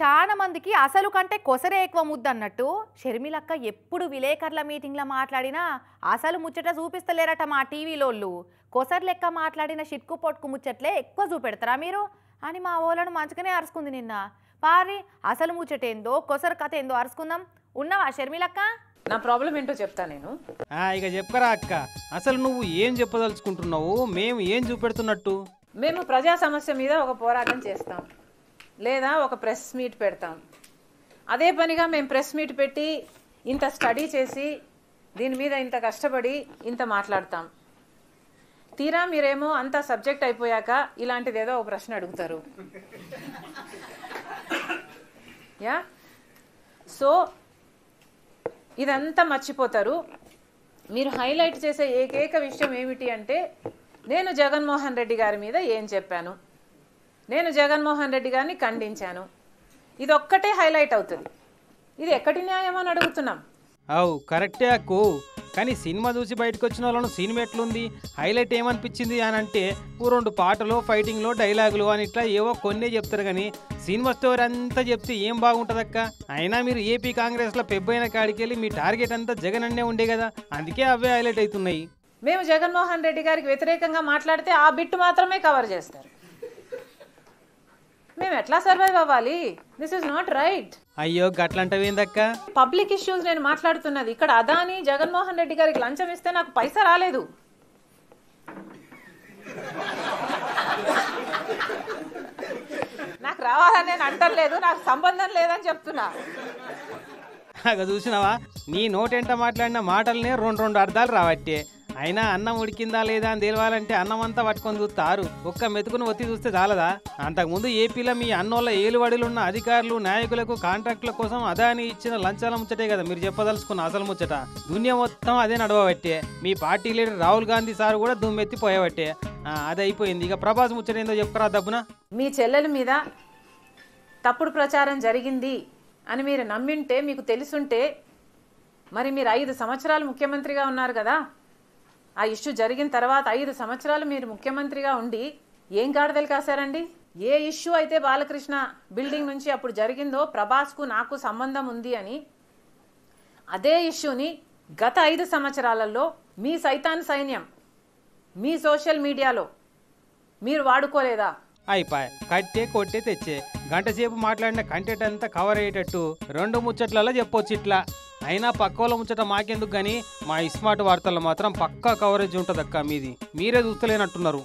చాలా మందికి అసలు కంటే కొసరే ఎక్కువ ముద్దు అన్నట్టు షర్మిలక్క ఎప్పుడు విలేకరుల మీటింగ్లో మాట్లాడినా అసలు ముచ్చట చూపిస్తలేరట మా టీవీలోళ్ళు. కొసరు లెక్క మాట్లాడిన షిట్కు పొట్కు ముచ్చట్లే ఎక్కువ చూపెడతారా మీరు? అని మా ఓలను మంచుగానే అరుచుకుంది నిన్న. పారి అసలు ముచ్చటేందో కొసరు కథ ఏందో అరుచుకుందాం ఉన్నావా షర్మిలక్క? నా ప్రాబ్లం ఏంటో చెప్తా నేను. ఆ, ఇక చెప్పరా అక్క. అసలు నువ్వు ఏం చెప్పదలుచుకుంటున్నావు? మేము ఏం చూపెడుతున్నట్టు? మేము ప్రజా సమస్య మీద ఒక పోరాటం చేస్తాం. లేదా ఒక ప్రెస్ మీట్ పెడతాం. అదే పనిగా మేము ప్రెస్ మీట్ పెట్టి ఇంత స్టడీ చేసి దీని మీద ఇంత కష్టపడి ఇంత మాట్లాడతాం. తీరా మీరేమో అంత సబ్జెక్ట్ అయిపోయాక ఇలాంటిది ఏదో ఒక ప్రశ్న అడుగుతారు. యా? సో ఇదంతా మర్చిపోతారు. మీరు హైలైట్ చేసే ఏకైక విషయం ఏమిటి అంటే నేను జగన్మోహన్ రెడ్డి గారి మీద ఏం చెప్పాను? నేను జగన్మోహన్ రెడ్డి గారిని ఖండించాను. ఇది ఒక్కటే హైలైట్ అవుతుంది. ఇది ఎక్కడి న్యాయం అని అడుగుతున్నాం. అవు కరెక్టే అక్కు. కానీ సినిమా చూసి బయటకు వచ్చిన వాళ్ళను సినిమా ఎట్లుంది? హైలైట్ ఏమనిపించింది అని అంటే ఓ రెండు పాటలు ఫైటింగ్లో డైలాగులు అని ఇట్లా ఏవో కొన్నే చెప్తారు కానీ సినిమా స్టోరీ అంతా చెప్తే ఏం బాగుంటుందక్క అయినా మీరు ఏపీ కాంగ్రెస్లో పెబ్బైన కాడికి వెళ్ళి మీ టార్గెట్ అంతా జగన్ అన్నే ఉండే కదా? అందుకే అవే హైలైట్ అవుతున్నాయి. మేము జగన్మోహన్ రెడ్డి గారికి వ్యతిరేకంగా మాట్లాడితే ఆ బిట్ మాత్రమే కవర్ చేస్తారు. మేము ఎట్లా సర్వైవ్ అవ్వాలి? దిస్ ఇస్ నాట్ రైట్ అయ్యో గట్లంటవేందక్క పబ్లిక్ ఇష్యూస్ నేను మాట్లాడుతున్నది. ఇక్కడ అదాని జగన్మోహన్ రెడ్డి గారికి లంచం ఇస్తే నాకు పైసా రాలేదు. నాకు రావాలని నేను అంటలేదు నాకు సంబంధం లేదని చెప్తున్నా. చూసినావా? నీ నోటెంట మాట్లాడిన మాటలనే రెండు రెండు అర్థాలు రావట్టే. అయినా అన్నం ఉడికిందా లేదా అని తెలియాలంటే అన్నం అంతా పట్టుకొని చూస్తారు ఒక్క మెతుకును ఒత్తి చూస్తే చాలదా? అంతకుముందు ఏపీలో మీ అన్నోళ్ళ ఏలువడిలున్న అధికారులు నాయకులకు కాంట్రాక్టుల కోసం అదాని ఇచ్చిన లంచాల ముచ్చటే కదా మీరు చెప్పదలుచుకున్న అసలు ముచ్చట. దునియా మొత్తం అదే నడవబట్టే. మీ party leader Rahul Gandhi sir కూడా దుమ్మెత్తి పోయబట్టే. అది అయిపోయింది ఇక ప్రభాస్ ముచ్చట ఏందో చెప్పురా దబ్బున? మీ చెల్లెల మీద తప్పుడు ప్రచారం జరిగింది అని మీరు నమ్మింటే మీకు తెలుసుంటే మరి మీరు ఐదు సంవత్సరాలు ముఖ్యమంత్రిగా ఉన్నారు కదా? ఆ ఇష్యూ జరిగిన తర్వాత ఐదు సంవత్సరాలు మీరు ముఖ్యమంత్రిగా ఉండి ఏం గాడిదలు కాశారండి? ఏ ఇష్యూ అయితే బాలకృష్ణ బిల్డింగ్ నుంచి అప్పుడు జరిగిందో ప్రభాస్కు నాకు సంబంధం ఉంది అని అదే ఇష్యూని గత ఐదు సంవత్సరాలలో మీ సైతాన్ సైన్యం మీ సోషల్ మీడియాలో మీరు వాడుకోలేదా? అయిపోయి కట్టే కొట్టే తెచ్చే. గంట సేపు మాట్లాడిన కంటెంట్ అంతా కవర్ అయ్యేటట్టు రెండు ముచ్చట్లలో చెప్పొచ్చు ఇట్లా. అయినా పక్కోళ్ళ ముచ్చట మాకెందుకు కానీ మా ఇస్మార్ట్ వార్తల్లో మాత్రం పక్కా కవరేజ్ ఉంటుంది అక్క మీది. మీరే చూస్తలేనట్టున్నారు.